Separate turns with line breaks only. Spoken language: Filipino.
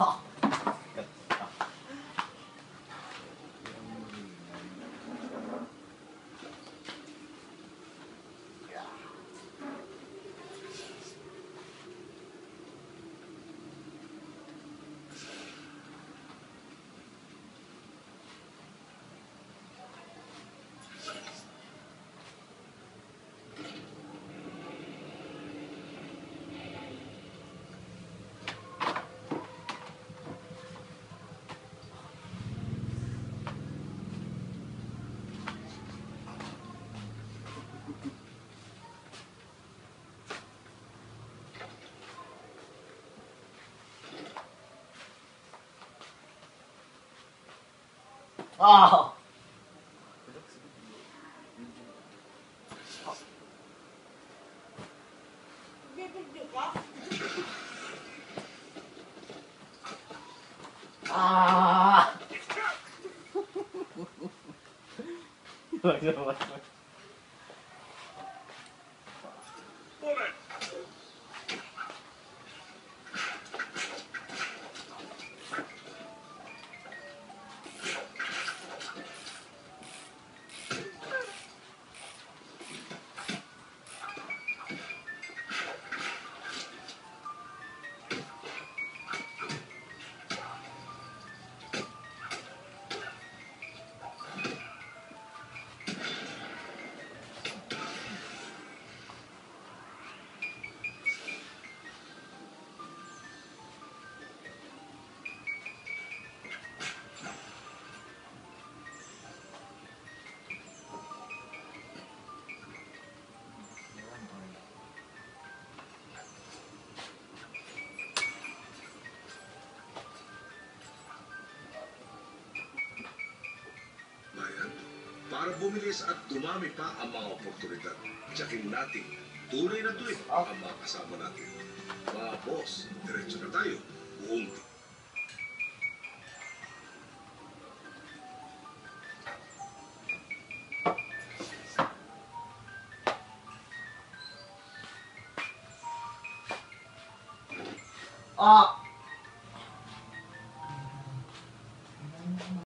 all. 아.
아. 맞아 맞아. Para bumilis at dumami pa ang mga oportunidad. Tiyakin natin, tunay na tuwid ang mga kasama natin. Mga boss, diretso na tayo. Buong
Ah!